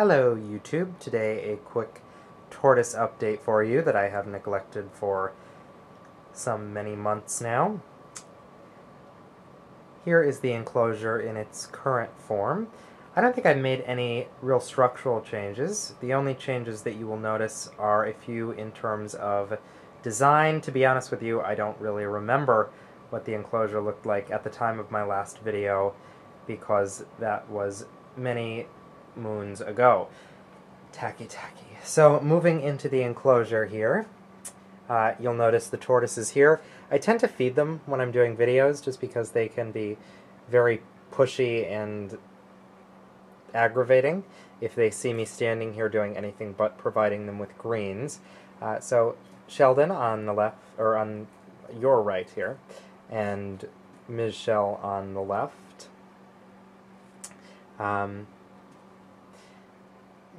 Hello YouTube, today a quick tortoise update for you that I have neglected for some many months now. Here is the enclosure in its current form. I don't think I've made any real structural changes. The only changes that you will notice are a few in terms of design. To be honest with you, I don't really remember what the enclosure looked like at the time of my last video because that was many moons ago. Tacky tacky. So moving into the enclosure here, uh, you'll notice the tortoises here. I tend to feed them when I'm doing videos just because they can be very pushy and aggravating if they see me standing here doing anything but providing them with greens. Uh, so Sheldon on the left, or on your right here, and Ms. Shell on the left. Um,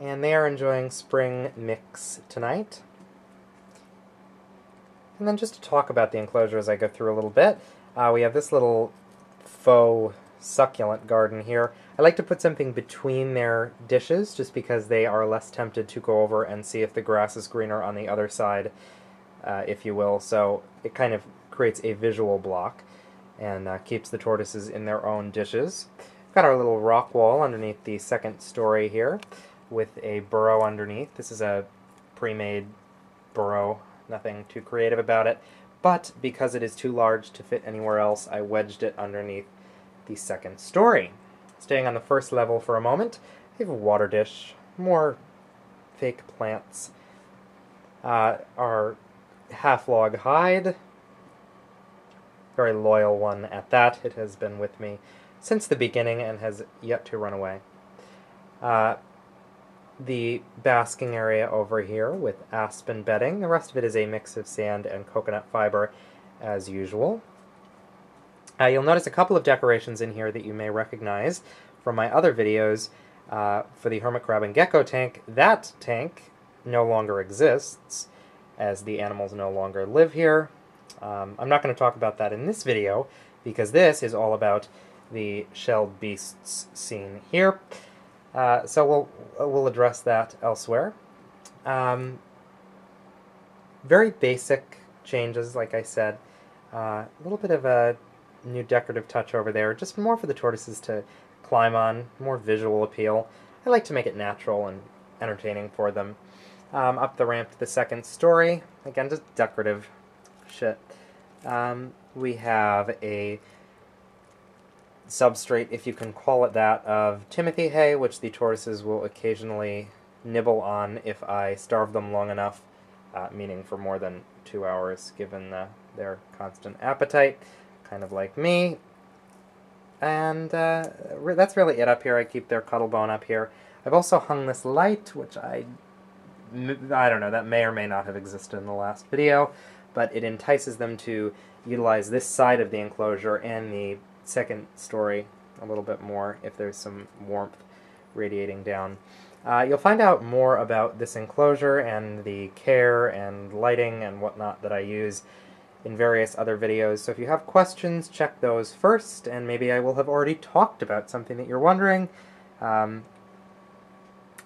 and they are enjoying spring mix tonight. And then just to talk about the enclosure as I go through a little bit, uh, we have this little faux succulent garden here. I like to put something between their dishes just because they are less tempted to go over and see if the grass is greener on the other side, uh, if you will. So it kind of creates a visual block and uh, keeps the tortoises in their own dishes. We've got our little rock wall underneath the second story here with a burrow underneath. This is a pre-made burrow, nothing too creative about it. But because it is too large to fit anywhere else, I wedged it underneath the second story. Staying on the first level for a moment, I have a water dish, more fake plants. Uh, our half-log hide, very loyal one at that. It has been with me since the beginning and has yet to run away. Uh, the basking area over here with aspen bedding. The rest of it is a mix of sand and coconut fiber as usual. Uh, you'll notice a couple of decorations in here that you may recognize from my other videos uh, for the hermit crab and gecko tank. That tank no longer exists as the animals no longer live here. Um, I'm not going to talk about that in this video because this is all about the shelled beasts seen here. Uh, so we'll we'll address that elsewhere. Um, very basic changes, like I said. Uh, a little bit of a new decorative touch over there, just more for the tortoises to climb on, more visual appeal. I like to make it natural and entertaining for them. Um, up the ramp to the second story, again, just decorative shit. Um, we have a substrate, if you can call it that, of timothy hay, which the tortoises will occasionally nibble on if I starve them long enough, uh, meaning for more than two hours, given the, their constant appetite, kind of like me. And uh, that's really it up here. I keep their cuttlebone up here. I've also hung this light, which I, I don't know, that may or may not have existed in the last video, but it entices them to utilize this side of the enclosure and the second story a little bit more if there's some warmth radiating down. Uh, you'll find out more about this enclosure and the care and lighting and whatnot that I use in various other videos. So if you have questions, check those first, and maybe I will have already talked about something that you're wondering. Um,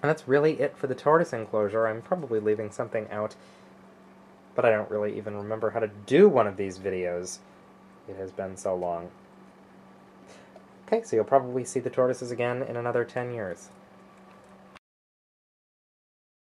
and that's really it for the tortoise enclosure. I'm probably leaving something out, but I don't really even remember how to do one of these videos. It has been so long. Okay, so you'll probably see the tortoises again in another 10 years.